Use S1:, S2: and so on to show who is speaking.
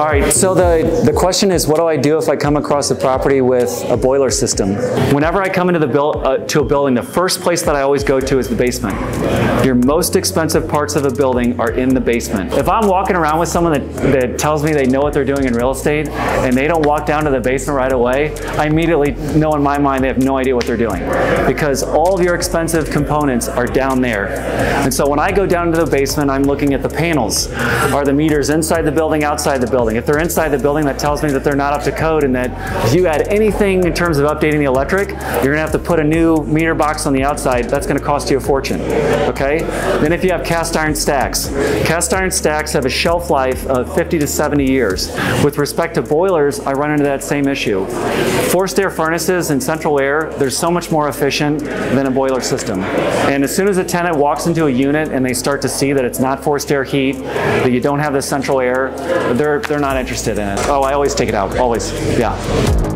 S1: All right, so the, the question is, what do I do if I come across a property with a boiler system? Whenever I come into the build, uh, to a building, the first place that I always go to is the basement. Your most expensive parts of a building are in the basement. If I'm walking around with someone that, that tells me they know what they're doing in real estate and they don't walk down to the basement right away, I immediately know in my mind they have no idea what they're doing because all of your expensive components are down there. And so when I go down to the basement, I'm looking at the panels. Are the meters inside the building, outside the building? If they're inside the building, that tells me that they're not up to code and that if you add anything in terms of updating the electric, you're gonna have to put a new meter box on the outside. That's gonna cost you a fortune, okay? Then if you have cast iron stacks, cast iron stacks have a shelf life of 50 to 70 years. With respect to boilers, I run into that same issue. Forced air furnaces and central air, they're so much more efficient than a boiler system. And as soon as a tenant walks into a unit and they start to see that it's not forced air heat, that you don't have the central air, they're, they're not interested in it. Oh, I always take it out, always, yeah.